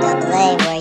the labor.